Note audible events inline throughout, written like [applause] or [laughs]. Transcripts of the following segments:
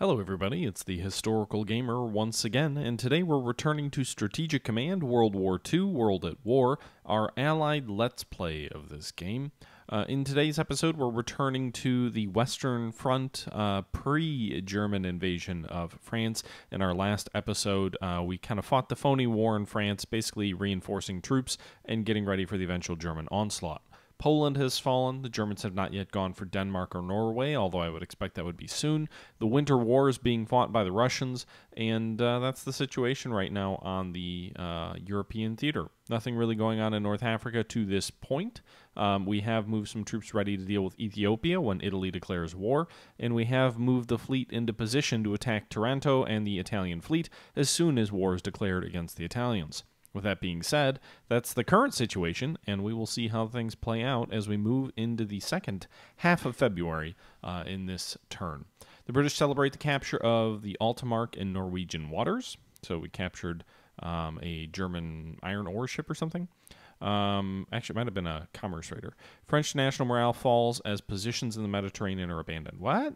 Hello, everybody. It's the Historical Gamer once again, and today we're returning to Strategic Command World War II World at War, our allied Let's Play of this game. Uh, in today's episode, we're returning to the Western Front uh, pre German invasion of France. In our last episode, uh, we kind of fought the phony war in France, basically reinforcing troops and getting ready for the eventual German onslaught. Poland has fallen. The Germans have not yet gone for Denmark or Norway, although I would expect that would be soon. The Winter War is being fought by the Russians, and uh, that's the situation right now on the uh, European theater. Nothing really going on in North Africa to this point. Um, we have moved some troops ready to deal with Ethiopia when Italy declares war, and we have moved the fleet into position to attack Taranto and the Italian fleet as soon as war is declared against the Italians. With that being said, that's the current situation, and we will see how things play out as we move into the second half of February uh, in this turn. The British celebrate the capture of the Altmark in Norwegian waters. So we captured um, a German iron ore ship or something. Um, actually, it might have been a commerce raider. French national morale falls as positions in the Mediterranean are abandoned. What?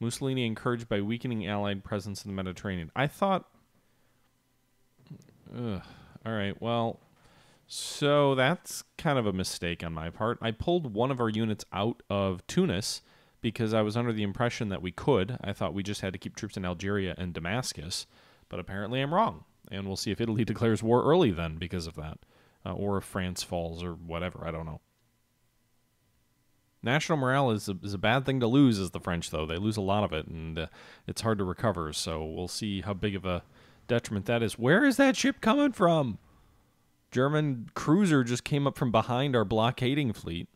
Mussolini encouraged by weakening Allied presence in the Mediterranean. I thought Ugh. All right. Well, so that's kind of a mistake on my part. I pulled one of our units out of Tunis because I was under the impression that we could. I thought we just had to keep troops in Algeria and Damascus, but apparently I'm wrong. And we'll see if Italy [laughs] declares war early then because of that, uh, or if France falls or whatever. I don't know. National morale is a, is a bad thing to lose, as the French, though. They lose a lot of it, and uh, it's hard to recover. So we'll see how big of a detriment that is. Where is that ship coming from? German cruiser just came up from behind our blockading fleet.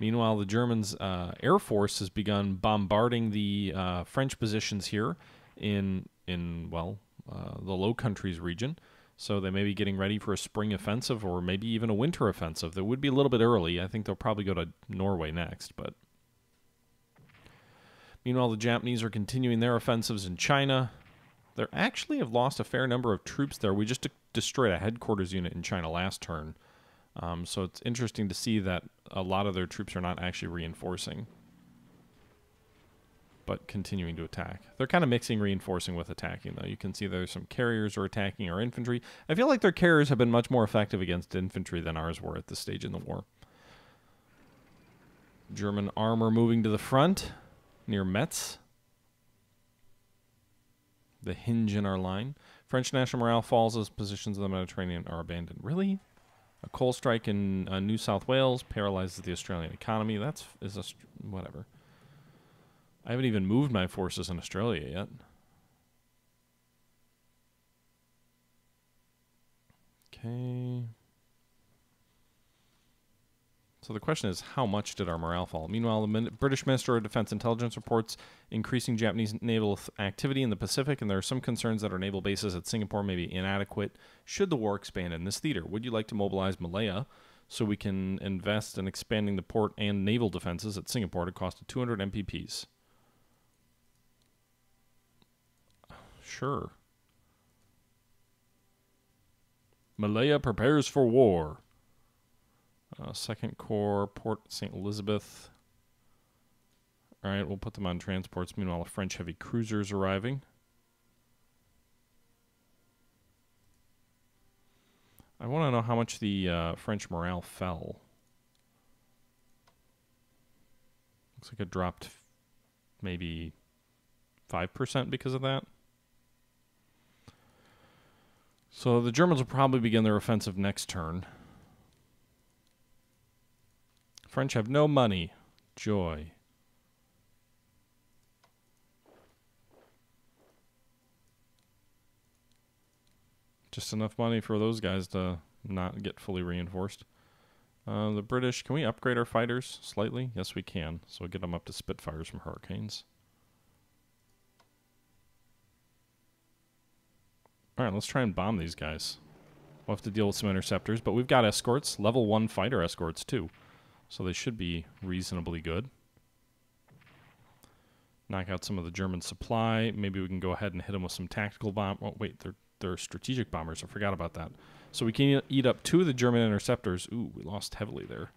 Meanwhile, the Germans' uh, air force has begun bombarding the uh, French positions here in in well uh, the Low Countries region. So they may be getting ready for a spring offensive or maybe even a winter offensive. That would be a little bit early. I think they'll probably go to Norway next. But meanwhile, the Japanese are continuing their offensives in China. They actually have lost a fair number of troops there. We just de- destroyed a headquarters unit in China last turn. Um, so it's interesting to see that a lot of their troops are not actually reinforcing, but continuing to attack. They're kind of mixing reinforcing with attacking, though. You can see there's some carriers are attacking our infantry. I feel like their carriers have been much more effective against infantry than ours were at this stage in the war. German armor moving to the front near Metz the hinge in our line. French national morale falls as positions in the Mediterranean are abandoned. Really? A coal strike in uh, New South Wales paralyzes the Australian economy. That's is a whatever. I haven't even moved my forces in Australia yet. So the question is, how much did our morale fall? Meanwhile, the British Minister of Defense Intelligence reports increasing Japanese naval activity in the Pacific, and there are some concerns that our naval bases at Singapore may be inadequate should the war expand in this theater. Would you like to mobilize Malaya so we can invest in expanding the port and naval defenses at Singapore at a cost of 200 MPPs? Sure. Malaya prepares for war. Uh, second Corps, Port St. Elizabeth. All right, we'll put them on transports. Meanwhile, a French heavy cruiser is arriving. I want to know how much the uh, French morale fell. Looks like it dropped maybe 5% because of that. So the Germans will probably begin their offensive next turn. French have no money. Joy. Just enough money for those guys to not get fully reinforced. Uh, the British, can we upgrade our fighters slightly? Yes, we can. So we'll get them up to Spitfires from Hurricanes. Alright, let's try and bomb these guys. We'll have to deal with some interceptors, but we've got escorts. Level 1 fighter escorts, too. So they should be reasonably good. Knock out some of the German supply. Maybe we can go ahead and hit them with some tactical bomb. Oh, wait, they're, they're strategic bombers. I forgot about that. So we can eat up two of the German interceptors. Ooh, we lost heavily there.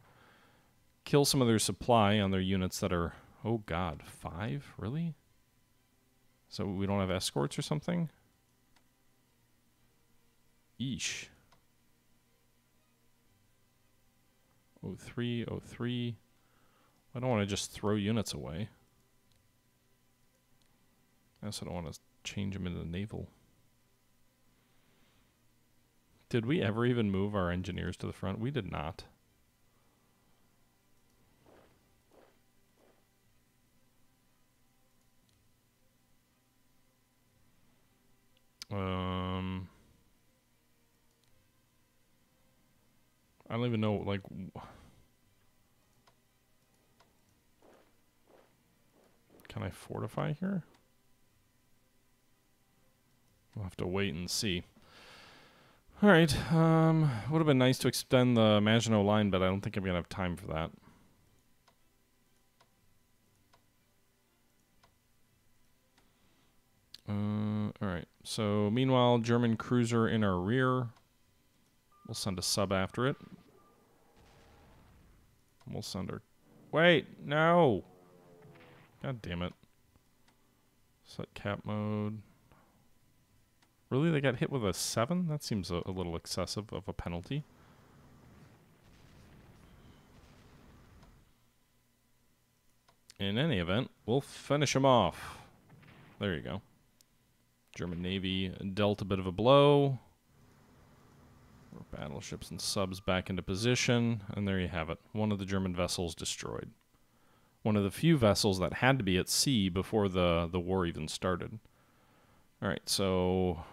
Kill some of their supply on their units that are... Oh, God. Five? Really? So we don't have escorts or something? Eesh. 03, 03. I don't want to just throw units away. I also don't want to change them into naval. Did we ever even move our engineers to the front? We did not. Um, I don't even know, like, can I fortify here? We'll have to wait and see. All right, um, would have been nice to extend the Maginot line, but I don't think I'm going to have time for that. Uh, all right. So meanwhile, German cruiser in our rear. We'll send a sub after it. We'll send her. Wait, no. God damn it. Set cap mode. Really, they got hit with a seven? That seems a, a little excessive of a penalty. In any event, we'll finish them off. There you go. German Navy dealt a bit of a blow. Battleships and subs back into position, and there you have it. One of the German vessels destroyed. One of the few vessels that had to be at sea before the, the war even started. All right, so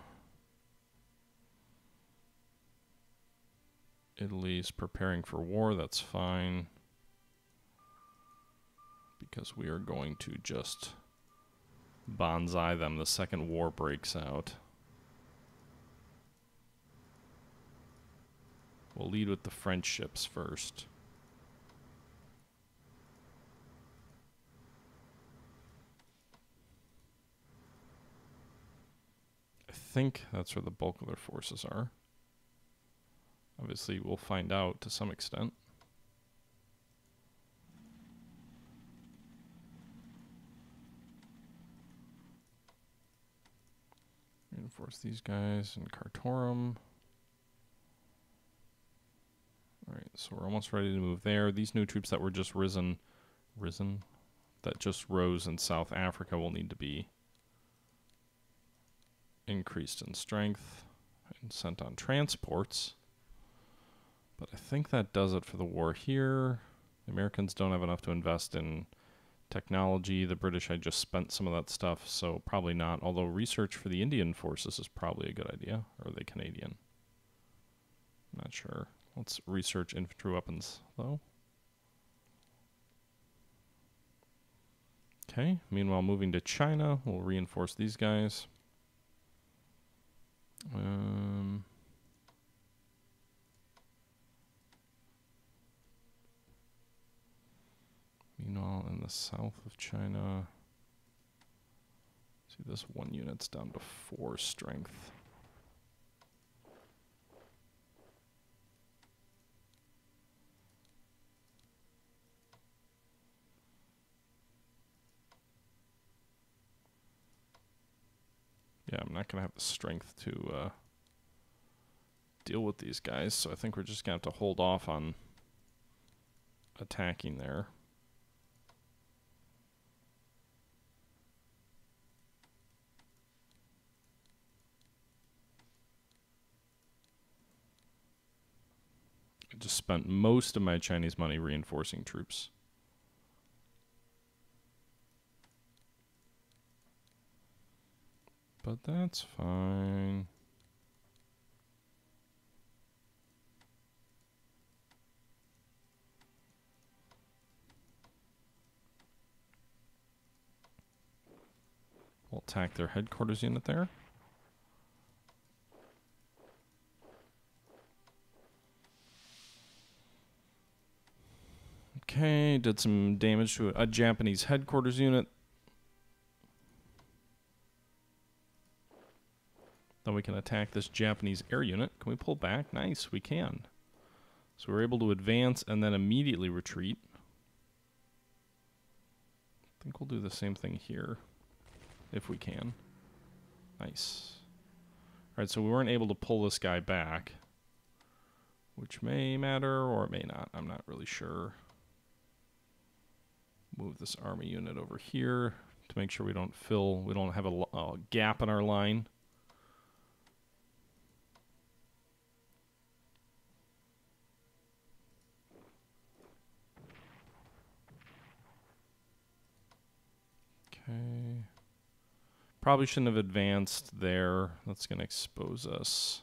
Italy's preparing for war. That's fine. Because we are going to just bonsai them the second war breaks out. We'll lead with the French ships first. I think that's where the bulk of their forces are. Obviously, we'll find out to some extent. Reinforce these guys in Cartorum. Alright, so we're almost ready to move there. These new troops that were just risen, risen, that just rose in South Africa will need to be increased in strength and sent on transports. But I think that does it for the war here. The Americans don't have enough to invest in technology. The British, I just spent some of that stuff, so probably not. Although research for the Indian forces is probably a good idea. Or are they Canadian? Not sure. Let's research infantry weapons, though. Okay, meanwhile, moving to China, we'll reinforce these guys. Um, meanwhile, in the south of China, see this one unit's down to four strength. Yeah, I'm not going to have the strength to uh, deal with these guys, so I think we're just going to have to hold off on attacking there. I just spent most of my Chinese money reinforcing troops. But that's fine. We'll attack their headquarters unit there. Okay, did some damage to a Japanese headquarters unit. Then we can attack this Japanese air unit. Can we pull back? Nice, we can. So we're able to advance and then immediately retreat. I think we'll do the same thing here. if we can. Nice. All right, so we weren't able to pull this guy back, which may matter or it may not. I'm not really sure. Move this army unit over here to make sure we don't fill, we don't have a, a gap in our line. Okay. Probably shouldn't have advanced there. That's going to expose us.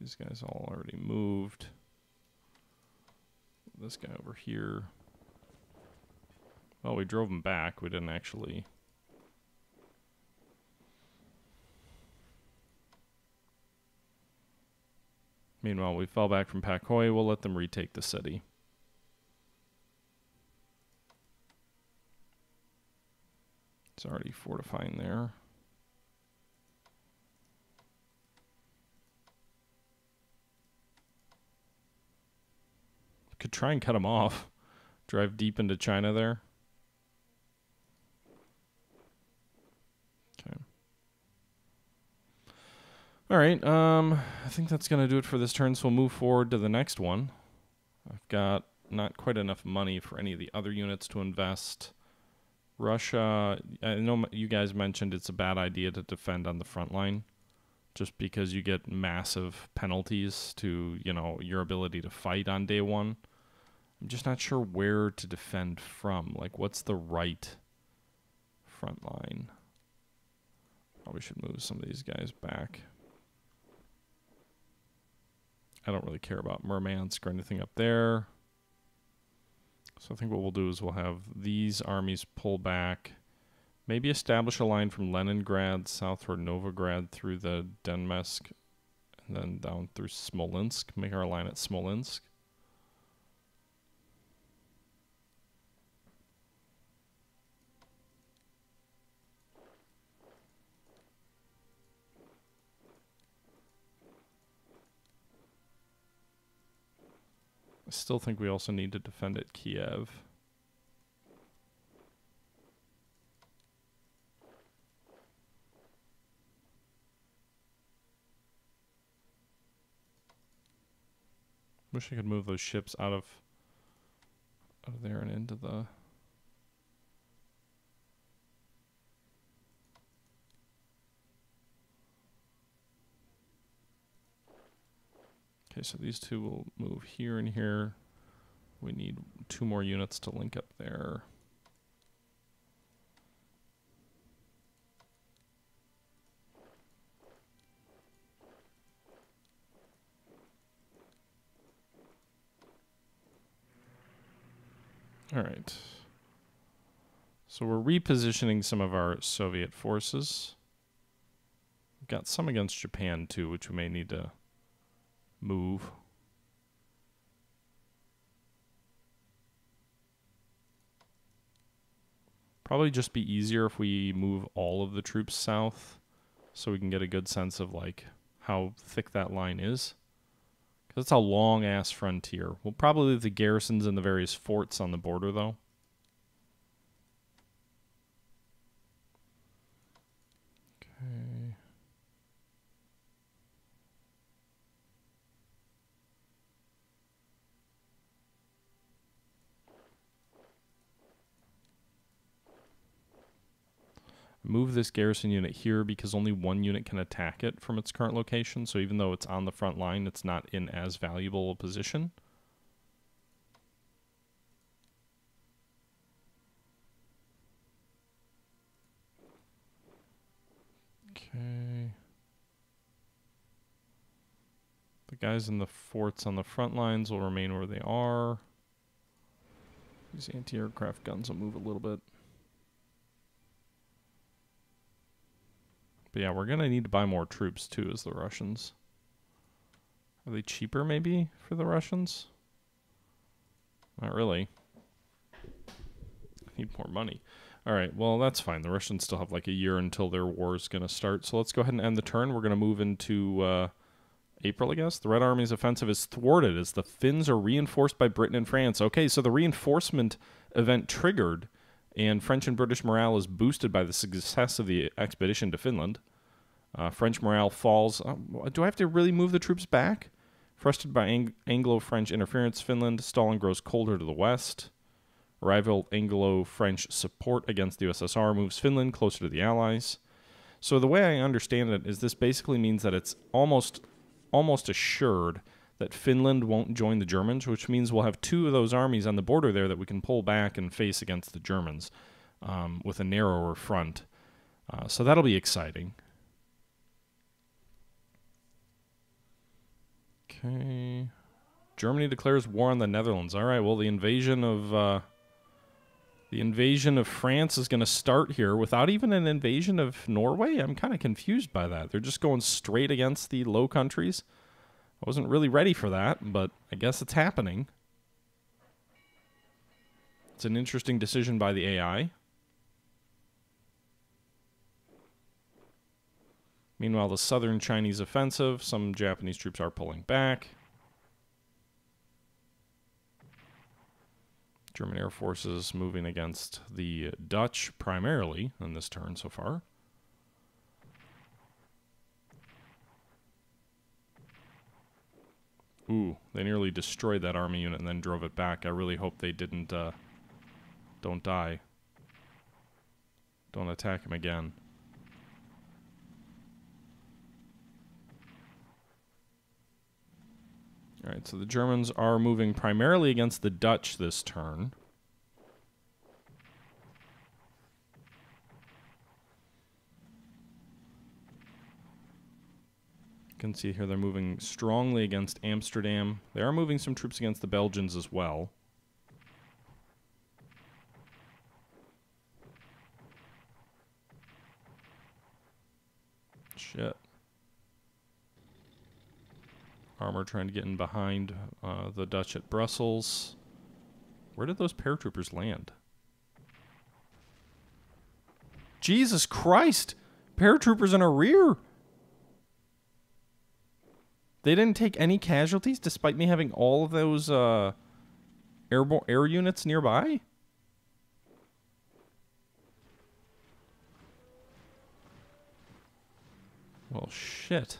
These guys all already moved. This guy over here. Well, we drove him back. We didn't actually Meanwhile, we fell back from Pakhoi. We'll let them retake the city. It's already fortifying there. Could try and cut them off. Drive deep into China there. All right. Um, I think that's going to do it for this turn, so we'll move forward to the next one. I've got not quite enough money for any of the other units to invest. Russia, I know you guys mentioned it's a bad idea to defend on the front line just because you get massive penalties to, you know, your ability to fight on day 1. I'm just not sure where to defend from. Like what's the right front line? Probably should move some of these guys back. I don't really care about Murmansk or anything up there. So I think what we'll do is we'll have these armies pull back, maybe establish a line from Leningrad south toward Novograd through the Denmesk, and then down through Smolensk, make our line at Smolensk. I still think we also need to defend at Kiev. Wish I could move those ships out of out of there and into the Okay, so these two will move here and here. We need two more units to link up there. All right. So we're repositioning some of our Soviet forces. We've got some against Japan too, which we may need to move. Probably just be easier if we move all of the troops south so we can get a good sense of like how thick that line is. Because it's a long ass frontier. We'll probably leave the garrisons in the various forts on the border though. Move this garrison unit here because only one unit can attack it from its current location. So even though it's on the front line, it's not in as valuable a position. Okay. The guys in the forts on the front lines will remain where they are. These anti-aircraft guns will move a little bit. But yeah, we're going to need to buy more troops too as the Russians. Are they cheaper maybe for the Russians? Not really. [laughs] Need more money. All right, well, that's fine. The Russians still have like a year until their war is going to start. So let's go ahead and end the turn. We're going to move into uh, April, I guess. The Red Army's offensive is thwarted as the Finns are reinforced by Britain and France. Okay, so the reinforcement event triggered, and French and British morale is boosted by the success of the expedition to Finland. Uh, French morale falls. Uh, do I have to really move the troops back? Frustrated by Ang- Anglo French interference, Finland, Stalin grows colder to the west. Rival Anglo French support against the USSR moves Finland closer to the Allies. So the way I understand it is this basically means that it's almost almost assured that Finland won't join the Germans, which means we'll have two of those armies on the border there that we can pull back and face against the Germans um, with a narrower front. Uh, so that'll be exciting. Okay. Germany declares war on the Netherlands. All right. Well, the invasion of uh, the invasion of France is going to start here without even an invasion of Norway. I'm kind of confused by that. They're just going straight against the Low Countries. Wasn't really ready for that, but I guess it's happening. It's an interesting decision by the AI. Meanwhile, the southern Chinese offensive, some Japanese troops are pulling back. German air forces moving against the Dutch primarily in this turn so far. Ooh, they nearly destroyed that army unit and then drove it back. I really hope they didn't, uh, don't die. Don't attack him again. All right, so the Germans are moving primarily against the Dutch this turn. Can see here they're moving strongly against Amsterdam. They are moving some troops against the Belgians as well. Shit. Armor trying to get in behind uh, the Dutch at Brussels. Where did those paratroopers land? Jesus Christ! Paratroopers in our rear! They didn't take any casualties despite me having all of those uh, air units nearby? Well, shit.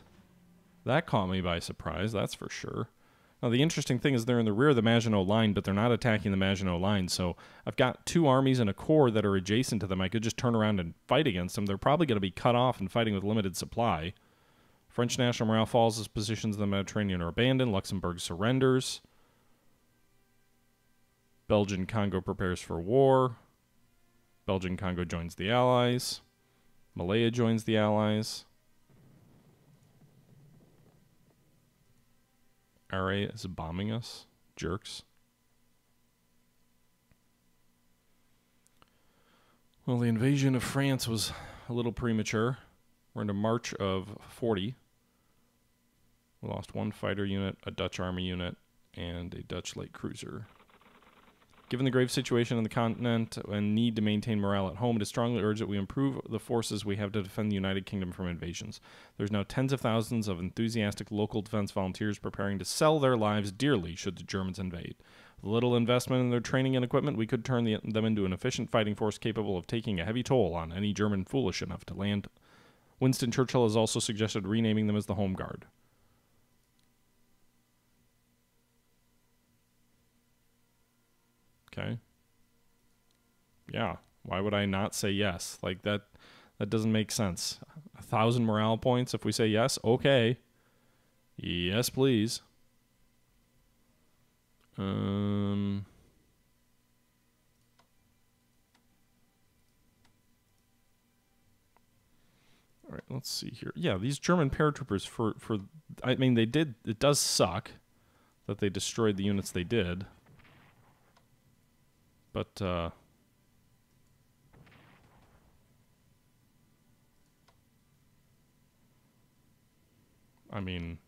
That caught me by surprise, that's for sure. Now, the interesting thing is they're in the rear of the Maginot Line, but they're not attacking the Maginot Line. So I've got two armies and a corps that are adjacent to them. I could just turn around and fight against them. They're probably going to be cut off and fighting with limited supply. French national morale falls as positions in the Mediterranean are abandoned. Luxembourg surrenders. Belgian Congo prepares for war. Belgian Congo joins the Allies. Malaya joins the Allies. RA is bombing us. Jerks. Well, the invasion of France was a little premature. We're into March of 40. We lost one fighter unit, a Dutch army unit, and a Dutch light cruiser. Given the grave situation on the continent and need to maintain morale at home, it is strongly urged that we improve the forces we have to defend the United Kingdom from invasions. There's now tens of thousands of enthusiastic local defense volunteers preparing to sell their lives dearly should the Germans invade. With little investment in their training and equipment, we could turn the, them into an efficient fighting force capable of taking a heavy toll on any German foolish enough to land. Winston Churchill has also suggested renaming them as the Home Guard. Okay. Yeah. Why would I not say yes? Like that that doesn't make sense. A thousand morale points if we say yes, okay. Yes, please. Um All right, let's see here. Yeah, these German paratroopers for for I mean they did it does suck that they destroyed the units they did. But, uh, I mean,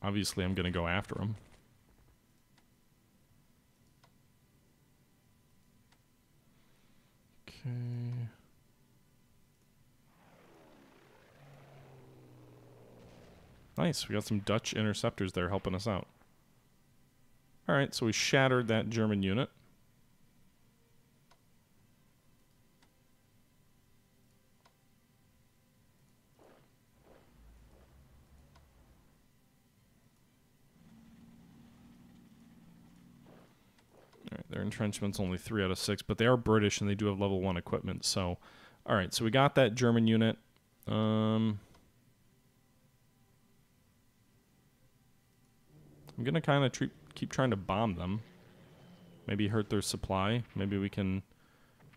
obviously I'm going to go after him. Okay. Nice. We got some Dutch interceptors there helping us out. All right, so we shattered that German unit. All right, their entrenchment's only three out of six, but they are British and they do have level one equipment. So, all right, so we got that German unit. Um, I'm gonna kind of tre- keep trying to bomb them. Maybe hurt their supply. Maybe we can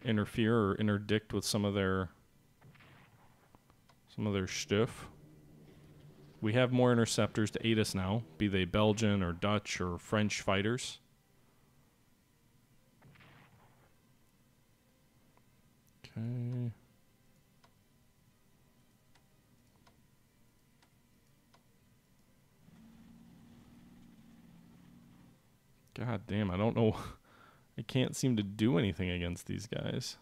interfere or interdict with some of their some of their stuff. We have more interceptors to aid us now, be they Belgian or Dutch or French fighters. Okay. God damn, I don't know. [laughs] I can't seem to do anything against these guys.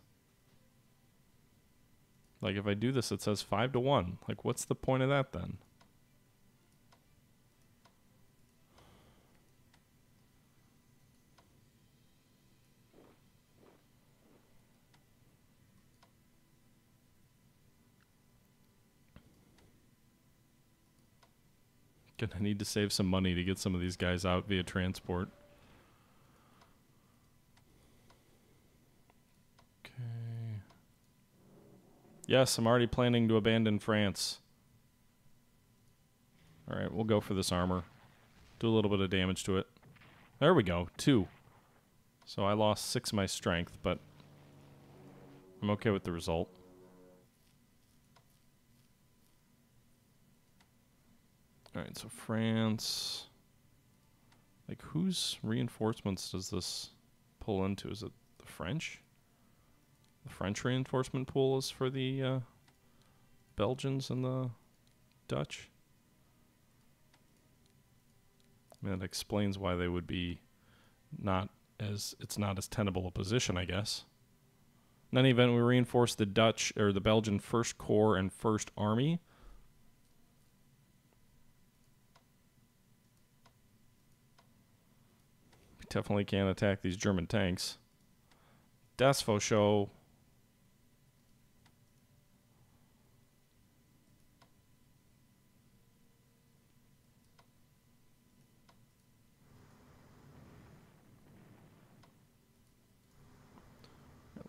Like, if I do this, it says 5 to 1. Like, what's the point of that then? Gonna need to save some money to get some of these guys out via transport. Yes, I'm already planning to abandon France. Alright, we'll go for this armor. Do a little bit of damage to it. There we go, two. So I lost six of my strength, but I'm okay with the result. Alright, so France. Like, whose reinforcements does this pull into? Is it the French? The French reinforcement pool is for the uh, Belgians and the Dutch? I mean, that explains why they would be not as it's not as tenable a position, I guess. In any event, we reinforced the Dutch or the Belgian First Corps and First Army. We definitely can't attack these German tanks. Desfo show.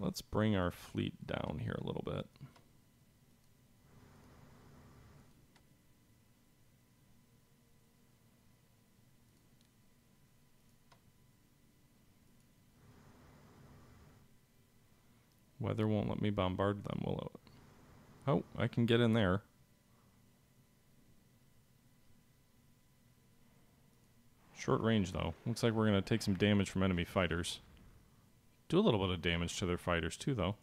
Let's bring our fleet down here a little bit. Weather won't let me bombard them, will it? Oh, I can get in there. Short range, though. Looks like we're going to take some damage from enemy fighters. Do a little bit of damage to their fighters, too, though.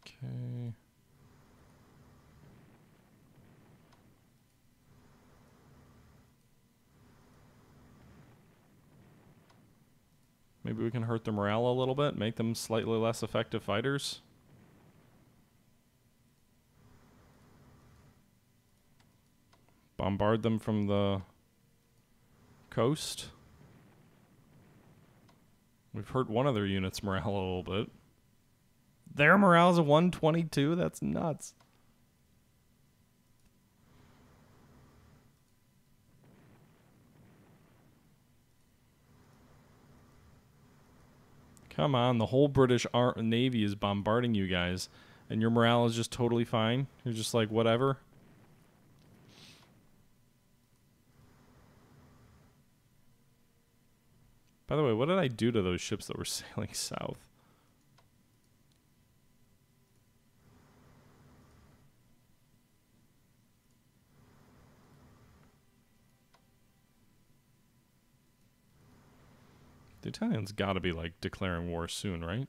Okay. Maybe we can hurt their morale a little bit, make them slightly less effective fighters. Bombard them from the coast. We've hurt one of their units' morale [laughs] a little bit. Their morale is a 122? That's nuts. Come on, the whole British Ar- Navy is bombarding you guys, and your morale is just totally fine. You're just like, whatever. By the way, what did I do to those ships that were [laughs] sailing south? The Italians got to be like declaring war soon, right?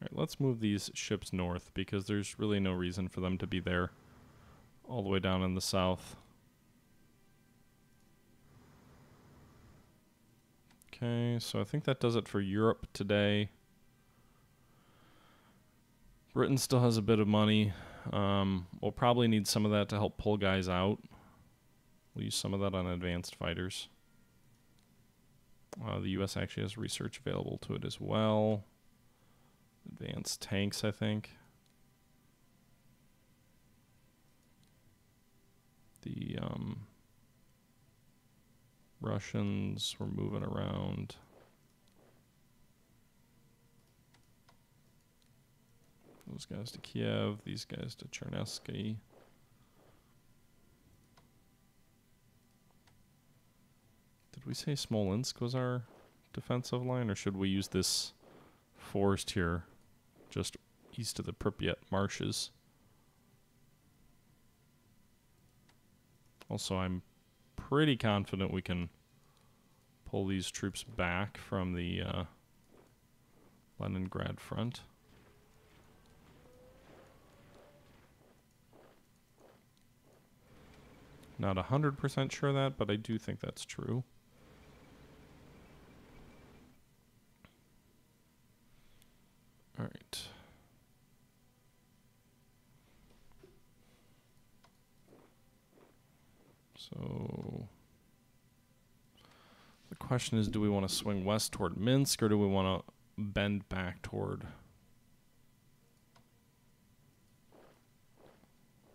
All right, let's move these ships north because there's really no reason for them to be there all the way down in the south. Okay, so I think that does it for Europe today. Britain still has a bit of money. Um, we'll probably need some of that to help pull guys out. We'll use some of that on advanced fighters. Uh, the U.S. actually has research available to it as well. Advanced tanks, I think. The um, Russians were moving around. Those guys to Kiev, these guys to Chernesky. Did we say Smolensk was our defensive line, or should we use this forest here just east of the Pripyat marshes? Also, I'm pretty confident we can pull these troops back from the uh, Leningrad front. Not 100% sure of that, but I do think that's true. So the question is do we want to swing west toward Minsk or do we want to bend back toward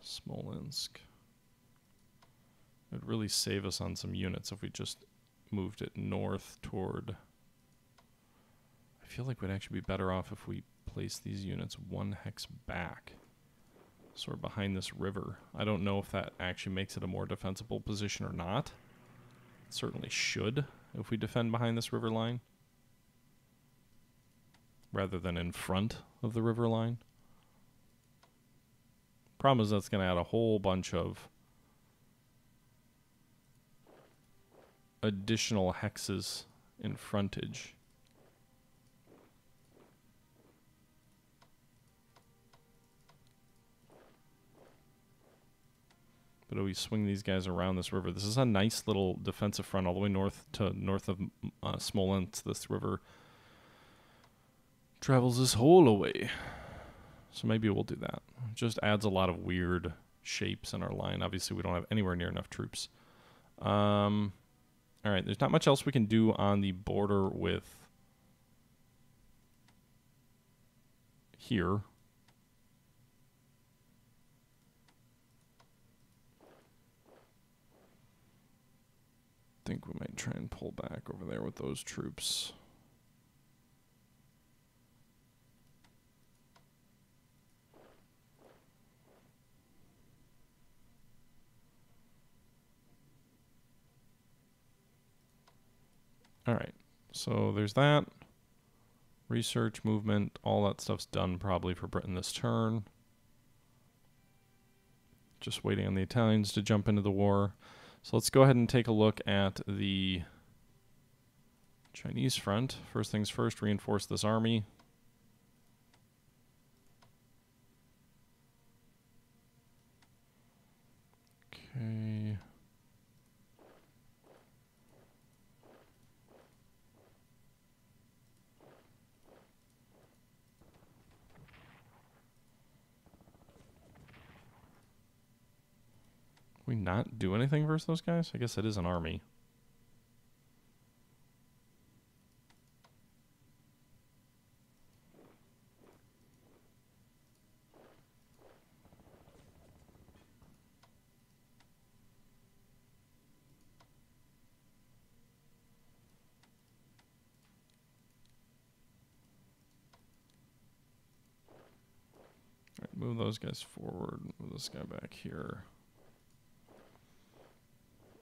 Smolensk? It'd really save us on some units if we just moved it north toward. I feel like we'd actually be better off if we place these units one hex back, sort of behind this river. I don't know if that actually makes it a more defensible position or not. It certainly should if we defend behind this river line rather than in front of the river line. Problem is that's going to add a whole bunch of additional hexes in frontage. But we swing these guys around this river. This is a nice little defensive front all the way north to north of uh, Smolensk. This river travels this whole way. So maybe we'll do that. Just adds a lot of weird shapes in our line. Obviously, we don't have anywhere near enough troops. Um, all right, there's not much else we can do on the border with here. Think we might try and pull back over there with those troops. All right, so there's that. Research, movement, all that stuff's done probably for Britain this turn. Just waiting on the Italians to jump into the war. So let's go ahead and take a look at the Chinese front. First things first, reinforce this army. Okay. We not do anything versus those guys? I guess it is an army. move those guys forward. Move this guy back here.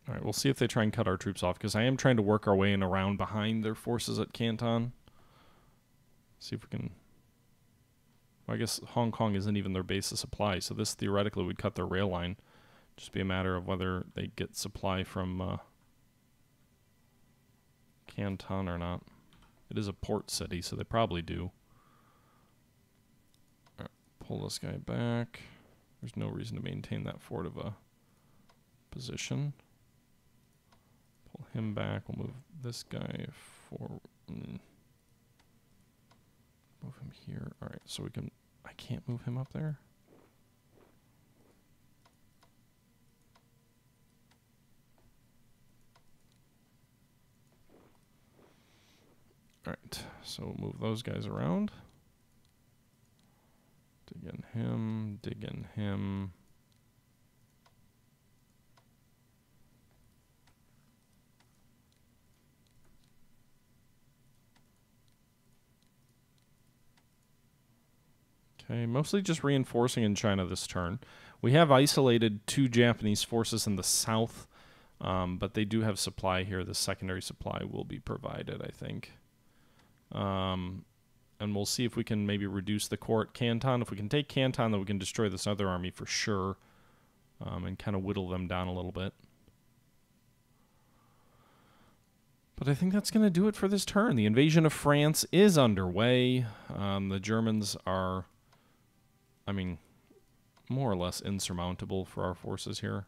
All right, we'll see if they try and cut our troops off because I am trying to work our way in around behind their forces at Canton. See if we can. Well, I guess Hong Kong isn't even their base of supply, so this theoretically would cut their rail line. Just be a matter of whether they get supply from uh, Canton or not. It is a port city, so they probably do. Pull this guy back. There's no reason to maintain that fort of a position. Him back. We'll move this guy for. Mm. Move him here. All right, so we can. I can't move him up there. All right, so we'll move those guys around. Dig in him, dig in him. Okay, mostly just reinforcing in China this turn. We have isolated two Japanese forces in the south, um, but they do have supply here. The secondary supply will be provided, I think. Um, and we'll see if we can maybe reduce the court Canton. If we can take Canton, then we can destroy this other army for sure um, and kind of whittle them down a little bit. But I think that's going to do it for this turn. The invasion of France is underway. Um, the Germans are, I mean, more or less insurmountable for our forces here.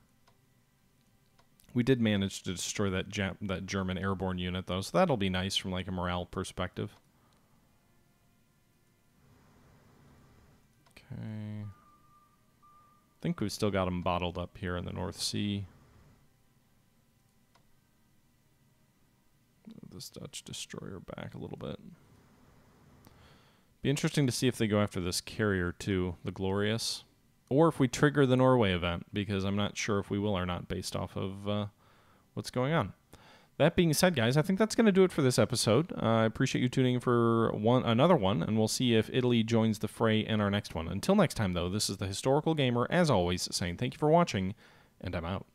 We did manage to destroy that that German airborne unit though, so that'll be nice from like a morale perspective. Okay. I think we've still got them bottled up here in the North Sea. This Dutch destroyer back a little bit. Be interesting to see if they go after this carrier too, the Glorious, or if we trigger the Norway event, because I'm not sure if we will or not based off of uh, what's going on. That being said, guys, I think that's going to do it for this episode. Uh, I appreciate you tuning in for one another one, and we'll see if Italy joins the fray in our next one. Until next time, though, this is the Historical Gamer, as always, saying thank you for watching, and I'm out.